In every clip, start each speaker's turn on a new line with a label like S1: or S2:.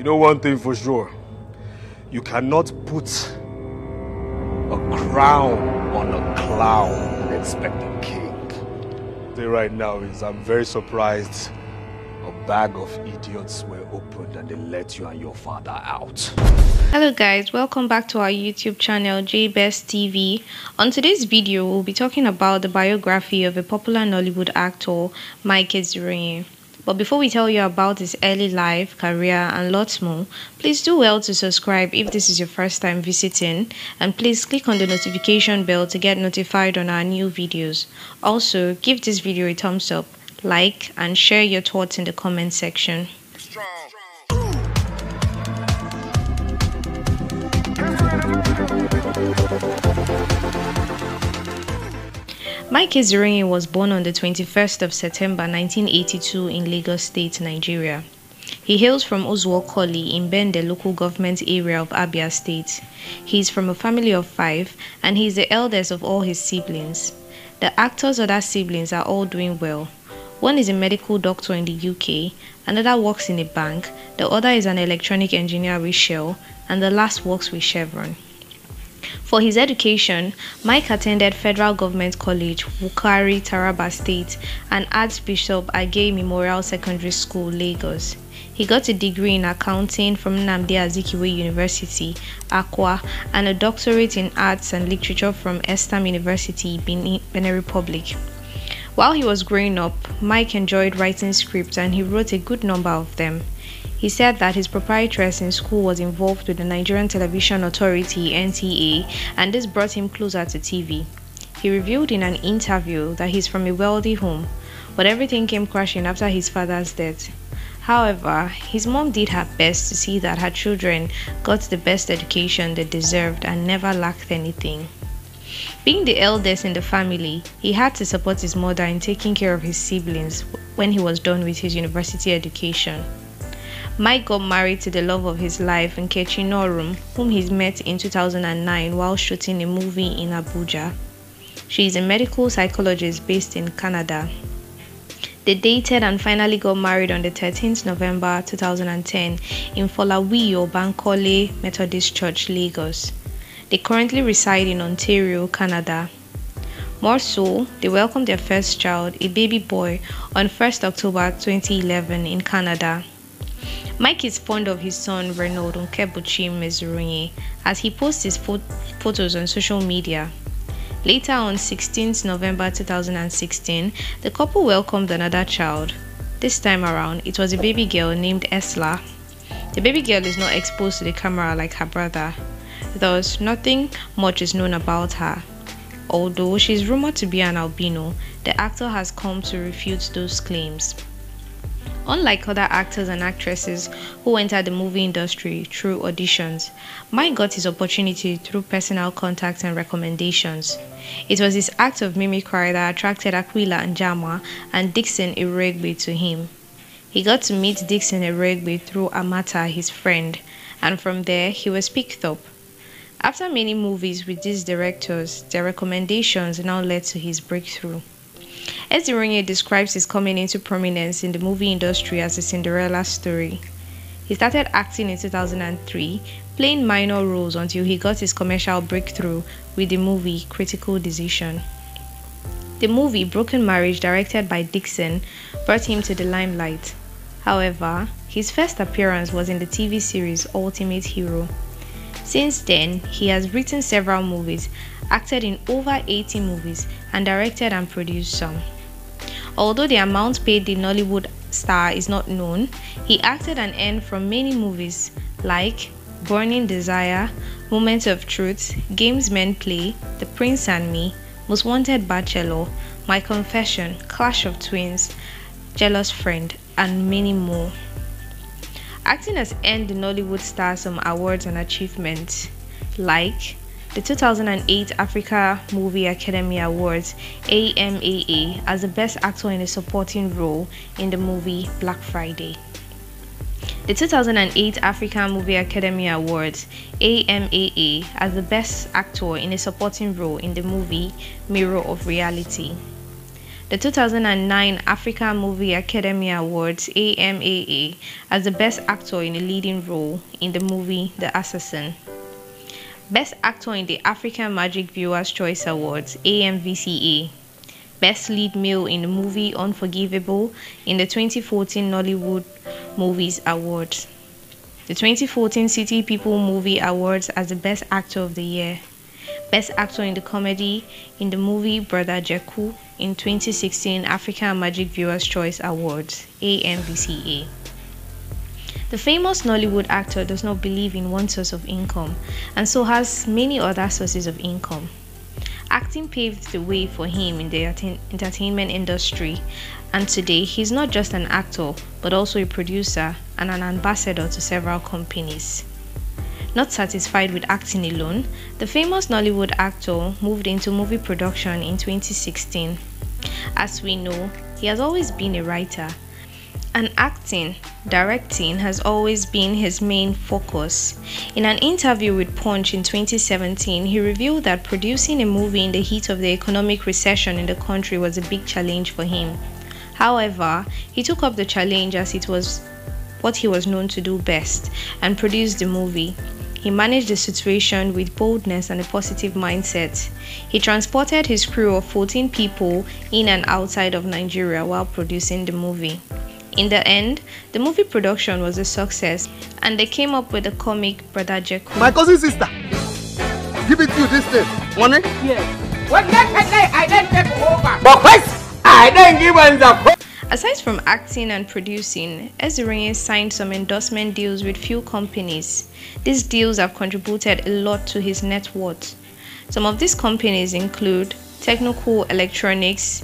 S1: You know one thing for sure. You cannot put a crown on a clown and expect a king. The right now is I'm very surprised a bag of idiots were opened and they let you and your father out.
S2: Hello guys, welcome back to our YouTube channel Jaybest TV. On today's video, we'll be talking about the biography of a popular Nollywood actor, Mike Ezuruonye. But before we tell you about his early life, career, and lots more, please do well to subscribe if this is your first time visiting, and please click on the notification bell to get notified on our new videos. Also, give this video a thumbs up, like, and share your thoughts in the comment section. Mike Ezuruonye was born on the 21st of September 1982 in Lagos State, Nigeria. He hails from Ozuokoli in Bende local government area of Abia State. He is from a family of five and he is the eldest of all his siblings. The actor's other siblings are all doing well. One is a medical doctor in the UK, another works in a bank, the other is an electronic engineer with Shell, and the last works with Chevron. For his education, Mike attended Federal Government College, Wukari, Taraba State, and Archbishop Aggey Memorial Secondary School, Lagos. He got a degree in accounting from Nnamdi Azikiwe University, Awka, and a doctorate in arts and literature from Estam University, Benin Republic. While he was growing up, Mike enjoyed writing scripts and he wrote a good number of them. He said that his proprietress in school was involved with the Nigerian Television Authority NTA and this brought him closer to TV. He revealed in an interview that he's from a wealthy home, but everything came crashing after his father's death. However, his mom did her best to see that her children got the best education they deserved and never lacked anything. Being the eldest in the family, he had to support his mother in taking care of his siblings when he was done with his university education. Mike got married to the love of his life, Nkechi Norum, whom he met in 2009 while shooting a movie in Abuja. She is a medical psychologist based in Canada. They dated and finally got married on the 13th November 2010 in Folawiyo Bankole Methodist Church, Lagos. They currently reside in Ontario, Canada. More so, they welcomed their first child, a baby boy, on 1st October 2011 in Canada. Mike is fond of his son Renaud Nkebuchi Ezuruonye as he posts his fo- photos on social media. Later on 16th November 2016, the couple welcomed another child. This time around, it was a baby girl named Esla. The baby girl is not exposed to the camera like her brother, thus, nothing much is known about her. Although she is rumored to be an albino, the actor has come to refute those claims. Unlike other actors and actresses who entered the movie industry through auditions, Mike got his opportunity through personal contacts and recommendations. It was his act of mimicry that attracted Aquila and Njama and Dixon Iregbe to him. He got to meet Dixon Iregbe through Amata, his friend, and from there he was picked up. After many movies with these directors, their recommendations now led to his breakthrough. Ezuruonye describes his coming into prominence in the movie industry as a Cinderella story. He started acting in 2003, playing minor roles until he got his commercial breakthrough with the movie Critical Decision. The movie Broken Marriage, directed by Dixon, brought him to the limelight. However, his first appearance was in the TV series Ultimate Hero. Since then, he has written several movies, acted in over 80 movies, and directed and produced some. Although the amount paid the Nollywood star is not known, he acted and earned from many movies like Burning Desire, Moments of Truth, Games Men Play, The Prince and Me, Most Wanted Bachelor, My Confession, Clash of Twins, Jealous Friend, and many more. Acting has earned the Nollywood star some awards and achievements like the 2008 Africa Movie Academy Awards AMAA as the best actor in a supporting role in the movie Black Friday. The 2008 Africa Movie Academy Awards AMAA as the best actor in a supporting role in the movie Mirror of Reality. the 2009 Africa Movie Academy Awards AMAA as the Best Actor in a Leading Role in the movie The Assassin. Best Actor in the African Magic Viewers Choice Awards AMVCA. Best Lead Male in the movie Unforgivable in the 2014 Nollywood Movies Awards. The 2014 City People Movie Awards as the Best Actor of the Year. Best Actor in the Comedy in the movie Brother Jeku in 2016 African Magic Viewers Choice Awards AMVCA. The famous Nollywood actor does not believe in one source of income and so has many other sources of income. Acting paved the way for him in the entertainment industry, and today he's not just an actor but also a producer and an ambassador to several companies. Not satisfied with acting alone, the famous Nollywood actor moved into movie production in 2016. As we know, he has always been a writer and acting, directing has always been his main focus. In an interview with Punch in 2017, he revealed that producing a movie in the heat of the economic recession in the country was a big challenge for him. However, he took up the challenge as it was what he was known to do best and produced the movie. He managed the situation with boldness and a positive mindset. He transported his crew of 14 people in and outside of Nigeria while producing the movie. In the end, the movie production was a success and they came up with the comic Brother Jeku.
S3: My cousin sister, give it to you this day. Money?
S4: Yes. Well, yesterday I didn't take over. But first, I didn't give him the
S2: Aside from acting and producing, Ezuruonye signed some endorsement deals with few companies. These deals have contributed a lot to his net worth. Some of these companies include Technical Electronics,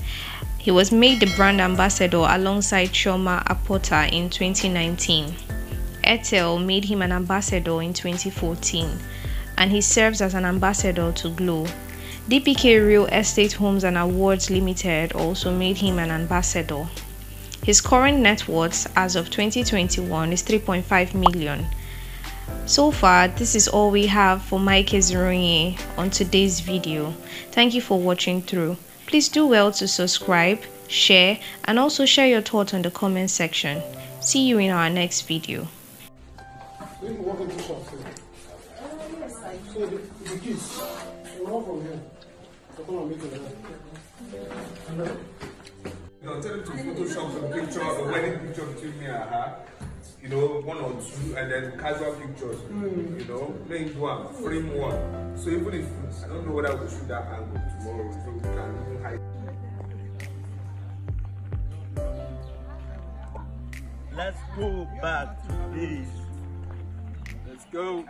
S2: he was made the brand ambassador alongside Chioma Akpotha in 2019. Etel made him an ambassador in 2014, and he serves as an ambassador to Glo. DPK Real Estate Homes and Awards Limited also made him an ambassador. His current net worth as of 2021 is 3.5 million. So far, this is all we have for Mike Ezuruonye on today's video. Thank you for watching through. Please do well to subscribe, share, and also share your thoughts on the comment section. See you in our next video.
S5: You know, tell them to Photoshop some picture, a wedding picture between me and her you know, one or two, and then casual pictures, mm. you know, make one, frame one. So even if, I don't know whether we shoot that angle tomorrow,
S3: Let's go back to this. Let's go.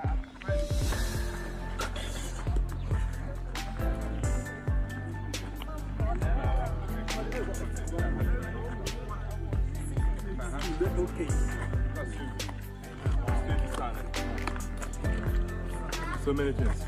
S3: So many things.